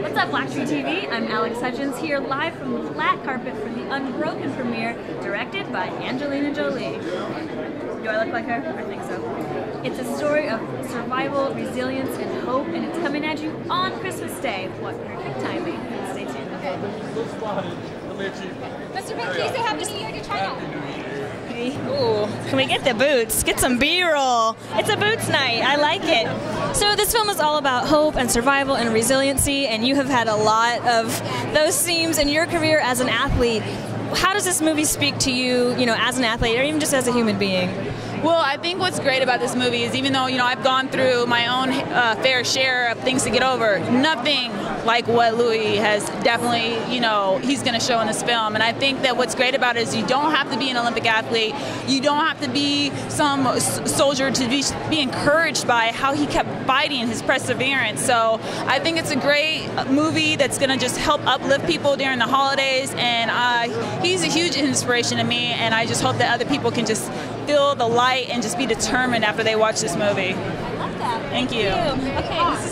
What's up, BlackTree TV? I'm Alex Hudgens here live from the flat carpet for the Unbroken premiere, directed by Angelina Jolie. Do I look like her? I think so. It's a story of survival, resilience, and hope, and it's coming at you on Christmas Day. What perfect timing. Stay tuned. Okay. Mr. Happy to can we get the boots? Get some B-roll. It's a boots night. I like it. So this film is all about hope and survival and resiliency, and you have had a lot of those themes in your career as an athlete. How does this movie speak to you, you know, as an athlete or even just as a human being? Well, I think what's great about this movie is even though you know I've gone through my own uh, fair share of things to get over, nothing like what Louis has definitely you know he's going to show in this film. And I think that what's great about it is you don't have to be an Olympic athlete, you don't have to be some soldier to be, be encouraged by how he kept fighting, his perseverance. So I think it's a great movie that's going to just help uplift people during the holidays. And uh, he's a huge inspiration to me, and I just hope that other people can just feel the light and just be determined after they watch this movie. I love that. Thank you. Okay, this is